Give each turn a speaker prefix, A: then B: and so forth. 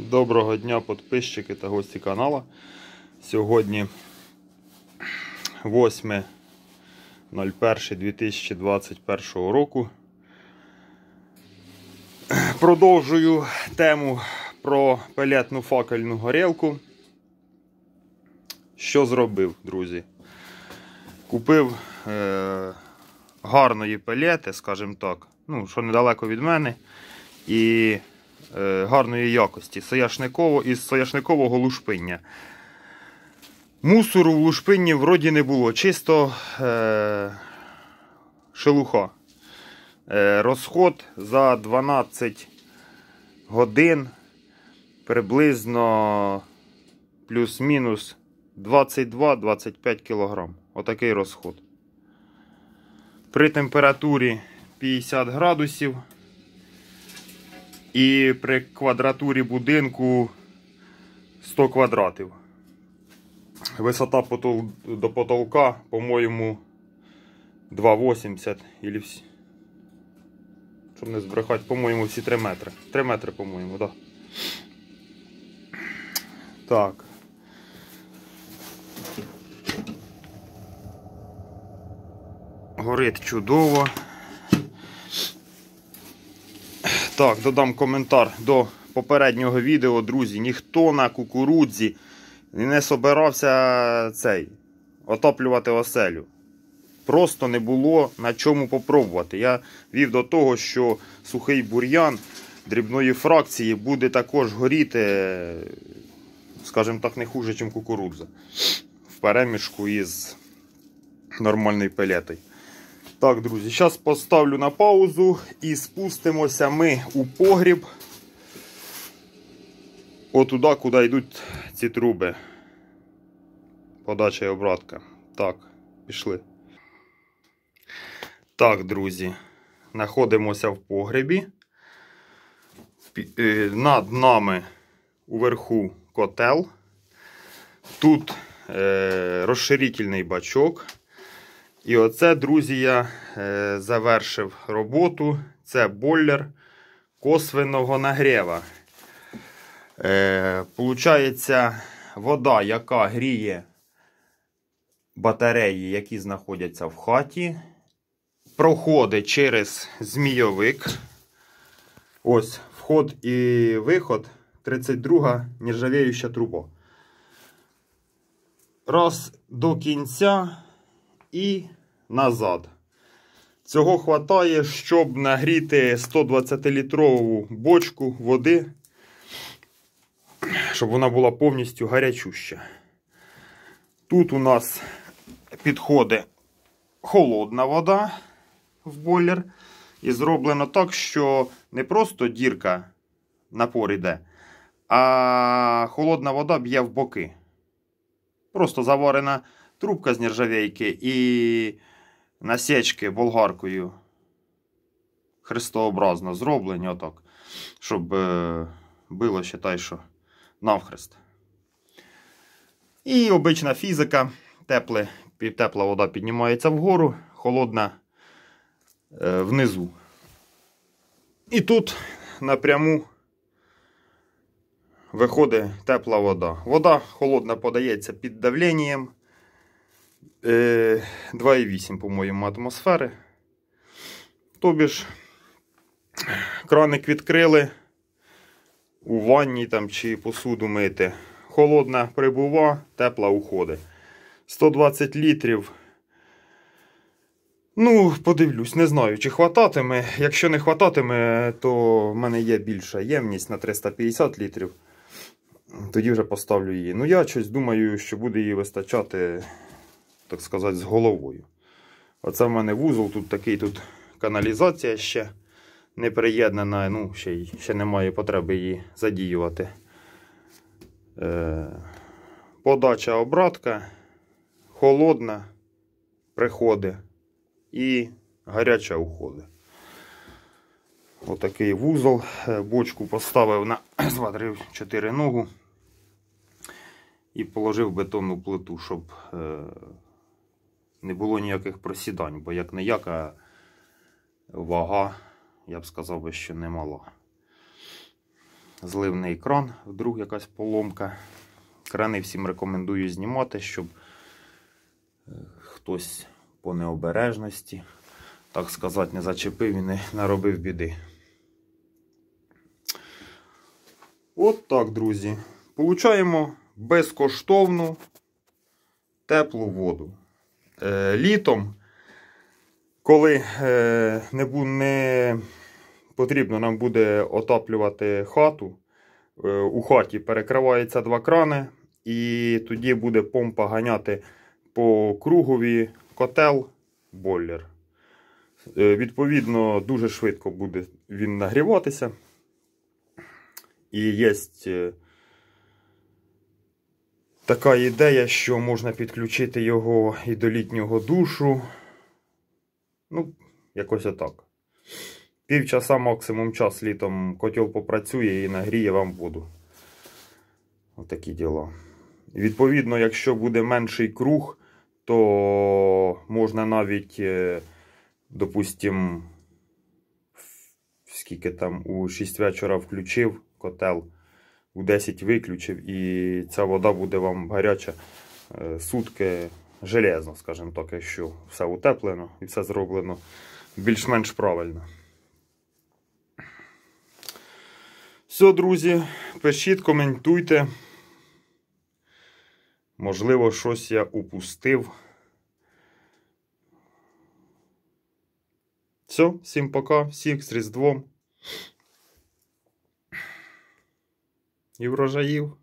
A: Доброго дня, підписчики та гості каналу. Сьогодні 8.01.2021 року. Продовжую тему про пелетну факельну горілку. Що зробив, друзі? Купив е- гарної пелети, скажімо так, ну, що недалеко від мене. І гарної якості сояшниково, із сояшникового лушпиння. Мусору в лушпинні вроді не було, чисто е, шелуха. Е, розход за 12 годин приблизно плюс-мінус 22-25 кг. Отакий розход. При температурі 50 градусів і при квадратурі будинку 100 квадратів. Висота до потолка, по-моєму, 2,80 или всі. Щоб не збрехати, по-моєму, всі 3 метри. 3 метри, по-моєму, так. Так. Горить чудово. Так, додам коментар до попереднього відео, друзі. Ніхто на кукурудзі не собирався цей отоплювати оселю. Просто не було на чому попробувати. Я вів до того, що сухий бур'ян дрібної фракції буде також горіти, скажімо так, не хуже, ніж кукурудза. В перемішку із нормальною пелетою. Так, друзі, зараз поставлю на паузу і спустимося ми у погріб. Отуда, куди йдуть ці труби. Подача і обратка. Так, пішли. Так, друзі, знаходимося в погребі. Над нами уверху котел. Тут е, розширительний бачок. І оце, друзі, я е, завершив роботу. Це бойлер косвенного нагрєва. Е, Получається, вода, яка гріє батареї, які знаходяться в хаті, проходить через змійовик. Ось вход і виход 32 нержавіюча труба. Раз до кінця і назад. Цього хватає, щоб нагріти 120-літрову бочку води, щоб вона була повністю гарячуща. Тут у нас підходить холодна вода в бойлер. І зроблено так, що не просто дірка напор іде, а холодна вода б'є в боки. Просто заварена трубка з нержавейки і насічки болгаркою хрестообразно зроблені, отак, щоб було, считай, що навхрест. І обична фізика, тепле, тепла вода піднімається вгору, холодна е, внизу. І тут напряму виходить тепла вода. Вода холодна подається під давленням. 2,8, по-моєму, атмосфери. Тобі ж, краник відкрили у ванні там чи посуду мити. Холодна прибува, тепла уходить. 120 літрів. Ну, подивлюсь, не знаю, чи хвататиме. Якщо не хвататиме, то в мене є більша ємність на 350 літрів. Тоді вже поставлю її. Ну, я щось думаю, що буде її вистачати так сказати, з головою. Оце в мене вузол, тут такий тут каналізація ще не приєднана, ну, ще ще немає потреби її задіювати. Е, Подача обратка, холодна приходить і гаряча уходить. Отакий вузол. Е, бочку поставив на 2-3-4 ногу і положив бетонну плиту, щоб е, не було ніяких просідань, бо як ніяка вага, я б сказав би, що немала. зливний кран, вдруг якась поломка. Крани всім рекомендую знімати, щоб е, хтось по необережності, так сказати, не зачепив і не наробив біди. От так, друзі. Получаємо безкоштовну теплу воду. Е, літом, коли е, не, не потрібно нам буде отоплювати хату, е, у хаті перекриваються два крани, і тоді буде помпа ганяти по кругові котел бойлер. Відповідно, дуже швидко буде він нагріватися. І є така ідея, що можна підключити його і до літнього душу. Ну, якось отак. Півчаса максимум час літом котел попрацює і нагріє вам воду. Отакі діла. Відповідно, якщо буде менший круг, то можна навіть, е, допустим, скільки там у 6 вечора включив котел, у 10 виключив, і ця вода буде вам гаряча е, сутки железно, скажімо так, якщо все утеплено і все зроблено більш-менш правильно. Все, друзі, пишіть, коментуйте. Можливо, щось я упустив. Все, всім пока, всіх з Різдвом. І врожаїв.